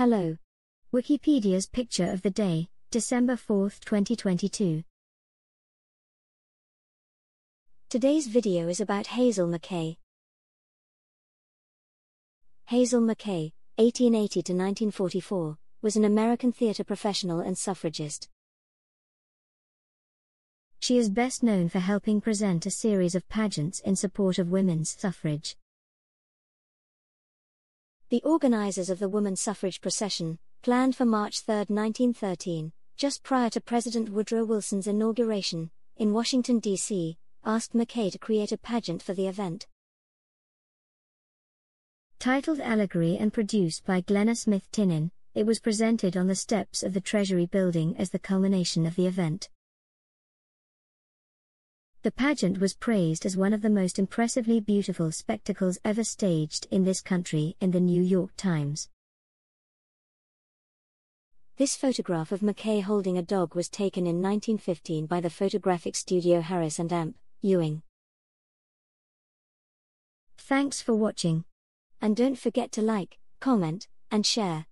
Hello. Wikipedia's picture of the day, December 4, 2022. Today's video is about Hazel MacKaye. Hazel MacKaye, 1880 to 1944, was an American theater professional and suffragist. She is best known for helping present a series of pageants in support of women's suffrage. The organizers of the woman suffrage procession, planned for March 3, 1913, just prior to President Woodrow Wilson's inauguration, in Washington, D.C., asked MacKaye to create a pageant for the event. Titled Allegory and produced by Glenna Smith Tinnin, it was presented on the steps of the Treasury building as the culmination of the event. The pageant was praised as one of the most impressively beautiful spectacles ever staged in this country in the New York Times. This photograph of MacKaye holding a dog was taken in 1915 by the photographic studio Harris and Amp, Ewing. Thanks for watching. And don't forget to like, comment, and share.